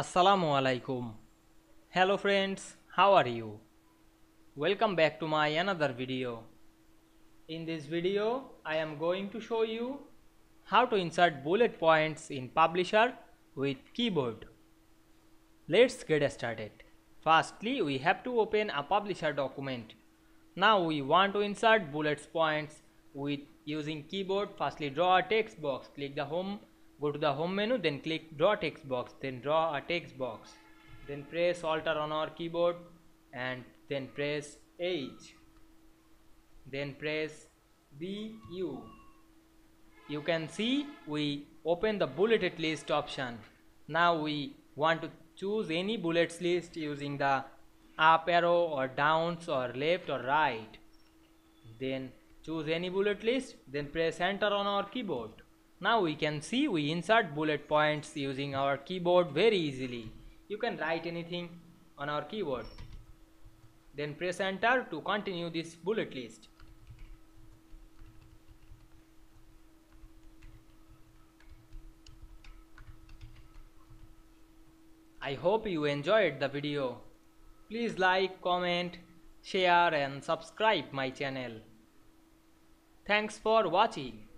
Assalamu alaikum. Hello friends, how are you? Welcome back to my another video. In this video, I am going to show you how to insert bullet points in Publisher with keyboard. Let's get started. Firstly, we have to open a Publisher document. Now we want to insert bullet points with using keyboard. Firstly, draw a text box. Click the home go to the home menu then click draw text box then draw a text box. Then press alt on our keyboard and then press H. Then press B U. You can see we open the bulleted list option. Now we want to choose any bullets list using the up arrow or downs or left or right. Then choose any bullet list then press enter on our keyboard now we can see we insert bullet points using our keyboard very easily. You can write anything on our keyboard. Then press enter to continue this bullet list. I hope you enjoyed the video. Please like, comment, share and subscribe my channel. Thanks for watching.